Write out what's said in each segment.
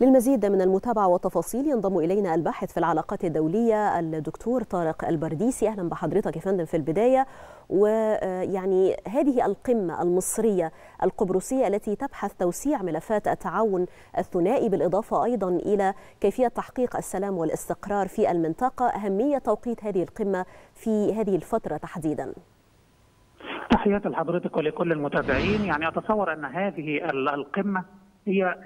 للمزيد من المتابعة والتفاصيل ينضم إلينا الباحث في العلاقات الدولية الدكتور طارق البرديسي. أهلا بحضرتك يا فندم في البداية. ويعني هذه القمة المصرية القبرصية التي تبحث توسيع ملفات التعاون الثنائي بالإضافة أيضا إلى كيفية تحقيق السلام والاستقرار في المنطقة أهمية توقيت هذه القمة في هذه الفترة تحديدا. تحياتي لحضرتك ولكل المتابعين. يعني أتصور أن هذه القمة هي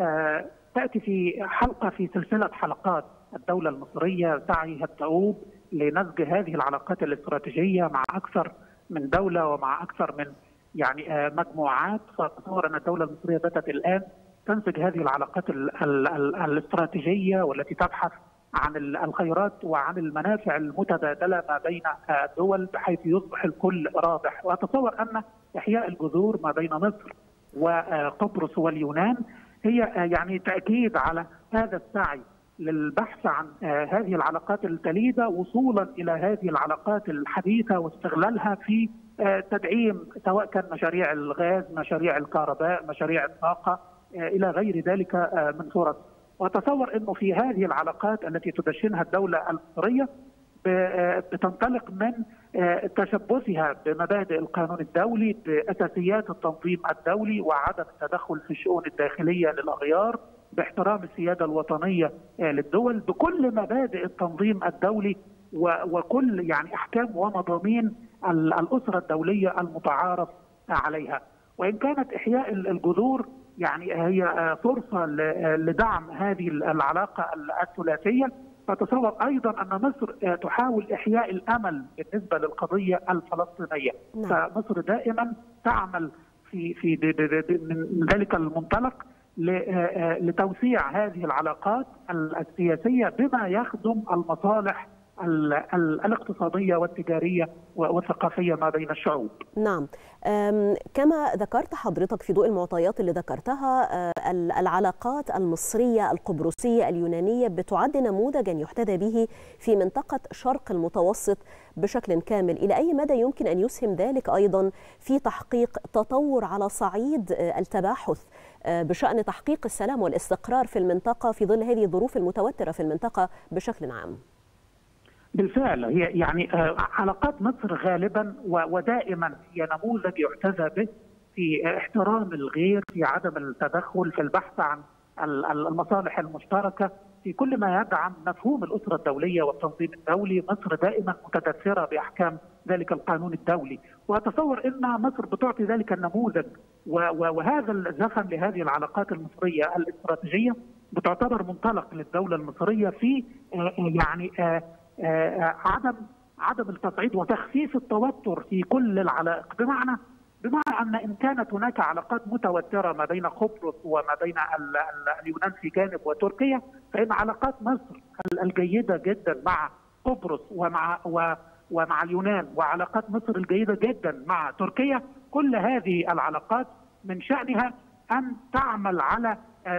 تأتي في حلقة في سلسلة حلقات الدولة المصرية سعيها الدؤوب لنسج هذه العلاقات الاستراتيجية مع أكثر من دولة ومع أكثر من يعني مجموعات. فأتصور أن الدولة المصرية بدأت الآن تنسج هذه العلاقات ال ال ال الاستراتيجية والتي تبحث عن الخيرات وعن المنافع المتبادلة ما بين الدول بحيث يصبح الكل رابح. وأتصور أن إحياء الجذور ما بين مصر وقبرص واليونان هي يعني تأكيد على هذا السعي للبحث عن هذه العلاقات التليدة وصولا إلى هذه العلاقات الحديثة واستغلالها في تدعيم سواء كان مشاريع الغاز، مشاريع الكهرباء، مشاريع الطاقة إلى غير ذلك من فرص وأتصور إنه في هذه العلاقات التي تدشنها الدولة المصريه بتنطلق من تشبثها بمبادئ القانون الدولي بأساسيات التنظيم الدولي وعدم التدخل في الشؤون الداخلية للأغيار باحترام السيادة الوطنية للدول بكل مبادئ التنظيم الدولي وكل يعني أحكام ومضامين الأسرة الدولية المتعارف عليها. وإن كانت إحياء الجذور يعني هي فرصة لدعم هذه العلاقة الثلاثية فتصور أيضا أن مصر تحاول إحياء الأمل بالنسبة للقضية الفلسطينية نعم. فمصر دائما تعمل في في من ذلك المنطلق لتوسيع هذه العلاقات السياسية بما يخدم المصالح الاقتصادية والتجارية والثقافية ما بين الشعوب. نعم كما ذكرت حضرتك في ضوء المعطيات اللي ذكرتها العلاقات المصرية القبرصية اليونانية بتعد نموذجا يحتذى به في منطقة شرق المتوسط بشكل كامل، إلى أي مدى يمكن أن يسهم ذلك أيضا في تحقيق تطور على صعيد التباحث بشأن تحقيق السلام والاستقرار في المنطقة في ظل هذه الظروف المتوترة في المنطقة بشكل عام؟ بالفعل. هي يعني علاقات مصر غالبا ودائما هي نموذج يحتذى به في احترام الغير في عدم التدخل في البحث عن المصالح المشتركة في كل ما يدعم مفهوم الأسرة الدولية والتنظيم الدولي. مصر دائما متدثرة بأحكام ذلك القانون الدولي. وأتصور إن مصر بتعطي ذلك النموذج وهذا الزخم لهذه العلاقات المصرية الاستراتيجية بتعتبر منطلق للدولة المصرية في يعني عدم عدم التصعيد وتخفيف التوتر في كل العلائق بمعنى بمعنى أن إن كانت هناك علاقات متوترة ما بين قبرص وما بين اليونان في جانب وتركيا فإن علاقات مصر الجيدة جدا مع قبرص ومع ومع اليونان وعلاقات مصر الجيدة جدا مع تركيا كل هذه العلاقات من شأنها أن تعمل على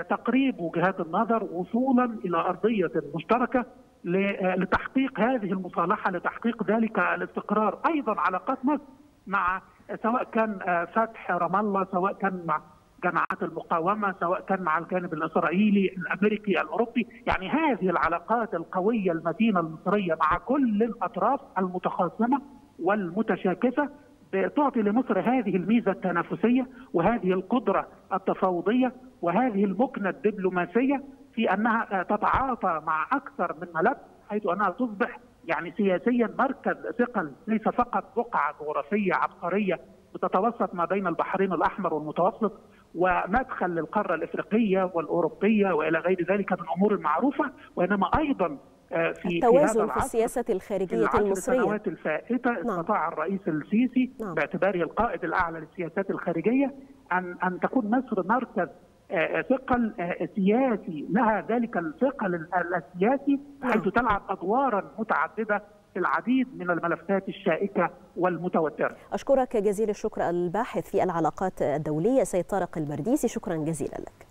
تقريب وجهات النظر وصولا إلى أرضية مشتركة لتحقيق هذه المصالحة لتحقيق ذلك الاستقرار. أيضا علاقات مصر مع سواء كان فتح رام الله سواء كان مع جماعات المقاومة سواء كان مع الجانب الإسرائيلي الأمريكي الأوروبي. يعني هذه العلاقات القوية المتينه المصرية مع كل الأطراف المتخاصمة والمتشاكسة تعطي لمصر هذه الميزة التنافسية وهذه القدرة التفاوضية وهذه المكنه الدبلوماسية في أنها تتعاطى مع أكثر من ملف حيث أنها تصبح يعني سياسيا مركز ثقل ليس فقط بقعة جغرافية عبقرية بتتوسط ما بين البحرين الأحمر والمتوسط ومدخل للقارة الإفريقية والأوروبية وإلى غير ذلك من الأمور المعروفة وإنما أيضا في التوازن في, في السياسة الخارجية في المصرية السنوات الفائتة نعم. استطاع الرئيس السيسي نعم. باعتباره القائد الأعلى للسياسات الخارجية ان أن تكون مصر مركز ثقل سياسي لها ذلك الثقل السياسي حيث تلعب أدوارا متعددة في العديد من الملفات الشائكة والمتوترة. أشكرك جزيل الشكر الباحث في العلاقات الدولية سيد طارق البرديسي شكرا جزيلا لك.